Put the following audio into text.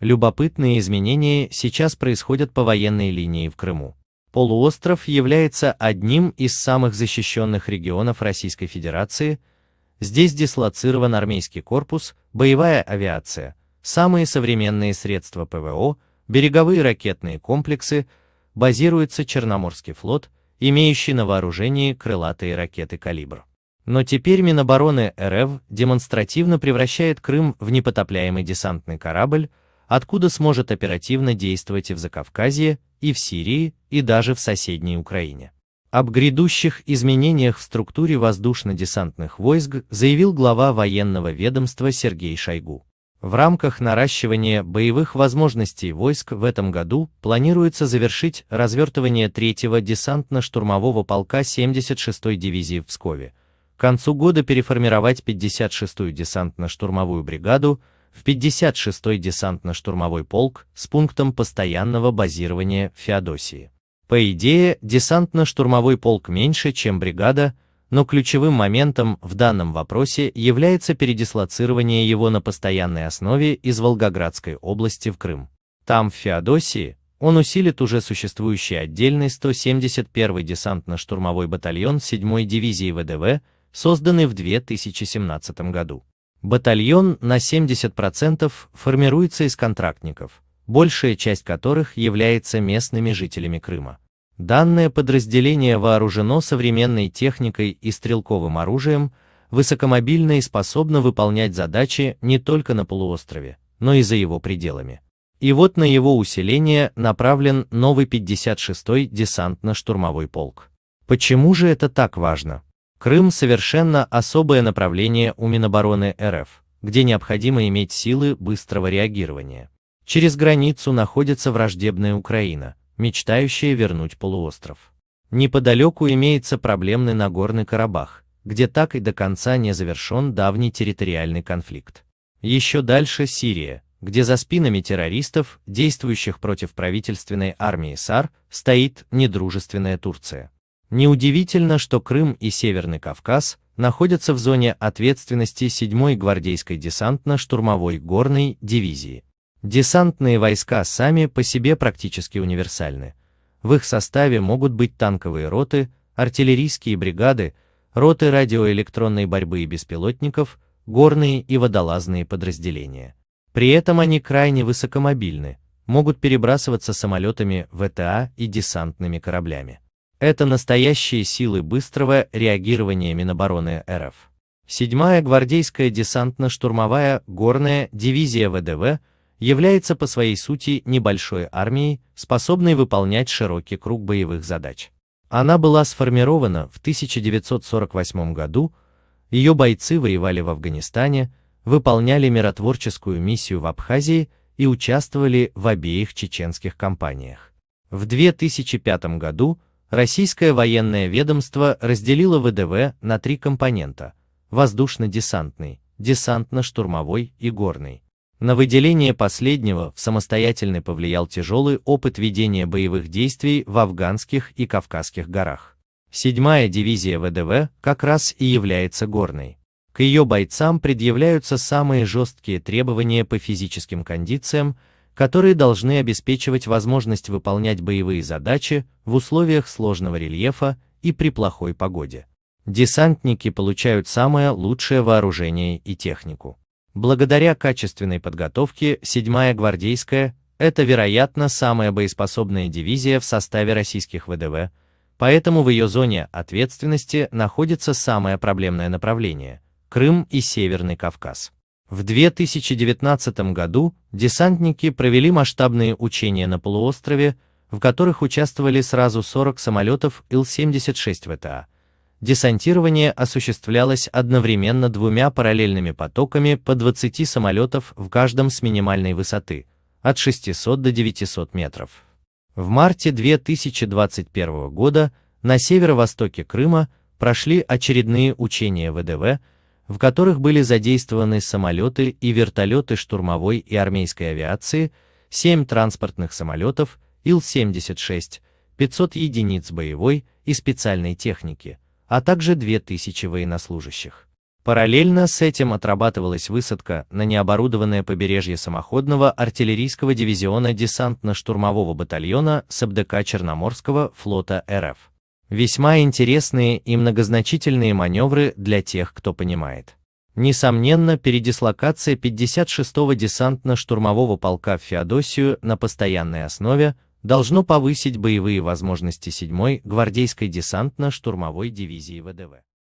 Любопытные изменения сейчас происходят по военной линии в Крыму. Полуостров является одним из самых защищенных регионов Российской Федерации. Здесь дислоцирован армейский корпус, боевая авиация, самые современные средства ПВО, береговые ракетные комплексы, базируется Черноморский флот, имеющий на вооружении крылатые ракеты «Калибр». Но теперь Минобороны РФ демонстративно превращает Крым в непотопляемый десантный корабль, откуда сможет оперативно действовать и в Закавказье, и в Сирии, и даже в соседней Украине. Об грядущих изменениях в структуре воздушно-десантных войск заявил глава военного ведомства Сергей Шойгу. В рамках наращивания боевых возможностей войск в этом году планируется завершить развертывание 3-го десантно-штурмового полка 76-й дивизии в Пскове, к концу года переформировать 56-ю десантно-штурмовую бригаду, в 56-й десантно-штурмовой полк с пунктом постоянного базирования в Феодосии. По идее, десантно-штурмовой полк меньше, чем бригада, но ключевым моментом в данном вопросе является передислоцирование его на постоянной основе из Волгоградской области в Крым. Там, в Феодосии, он усилит уже существующий отдельный 171-й десантно-штурмовой батальон 7-й дивизии ВДВ, созданный в 2017 году. Батальон на 70% формируется из контрактников, большая часть которых является местными жителями Крыма. Данное подразделение вооружено современной техникой и стрелковым оружием, высокомобильно и способно выполнять задачи не только на полуострове, но и за его пределами. И вот на его усиление направлен новый 56-й десантно-штурмовой полк. Почему же это так важно? Крым совершенно особое направление у Минобороны РФ, где необходимо иметь силы быстрого реагирования. Через границу находится враждебная Украина, мечтающая вернуть полуостров. Неподалеку имеется проблемный Нагорный Карабах, где так и до конца не завершен давний территориальный конфликт. Еще дальше Сирия, где за спинами террористов, действующих против правительственной армии САР, стоит недружественная Турция. Неудивительно, что Крым и Северный Кавказ находятся в зоне ответственности 7-й гвардейской десантно-штурмовой горной дивизии. Десантные войска сами по себе практически универсальны. В их составе могут быть танковые роты, артиллерийские бригады, роты радиоэлектронной борьбы и беспилотников, горные и водолазные подразделения. При этом они крайне высокомобильны, могут перебрасываться самолетами ВТА и десантными кораблями. Это настоящие силы быстрого реагирования Минобороны РФ. Седьмая гвардейская десантно-штурмовая горная дивизия ВДВ является по своей сути небольшой армией, способной выполнять широкий круг боевых задач. Она была сформирована в 1948 году, ее бойцы воевали в Афганистане, выполняли миротворческую миссию в Абхазии и участвовали в обеих чеченских кампаниях. В 2005 году Российское военное ведомство разделило ВДВ на три компонента – воздушно-десантный, десантно-штурмовой и горный. На выделение последнего в самостоятельный повлиял тяжелый опыт ведения боевых действий в афганских и кавказских горах. Седьмая дивизия ВДВ как раз и является горной. К ее бойцам предъявляются самые жесткие требования по физическим кондициям, которые должны обеспечивать возможность выполнять боевые задачи в условиях сложного рельефа и при плохой погоде. Десантники получают самое лучшее вооружение и технику. Благодаря качественной подготовке 7-я гвардейская – это, вероятно, самая боеспособная дивизия в составе российских ВДВ, поэтому в ее зоне ответственности находится самое проблемное направление – Крым и Северный Кавказ. В 2019 году десантники провели масштабные учения на полуострове, в которых участвовали сразу 40 самолетов Ил-76 ВТА. Десантирование осуществлялось одновременно двумя параллельными потоками по 20 самолетов в каждом с минимальной высоты, от 600 до 900 метров. В марте 2021 года на северо-востоке Крыма прошли очередные учения ВДВ, в которых были задействованы самолеты и вертолеты штурмовой и армейской авиации, 7 транспортных самолетов Ил-76, 500 единиц боевой и специальной техники, а также 2000 военнослужащих. Параллельно с этим отрабатывалась высадка на необорудованное побережье самоходного артиллерийского дивизиона десантно-штурмового батальона СБДК Черноморского флота РФ. Весьма интересные и многозначительные маневры для тех, кто понимает. Несомненно, передислокация 56-го десантно-штурмового полка в Феодосию на постоянной основе должно повысить боевые возможности 7-й гвардейской десантно-штурмовой дивизии ВДВ.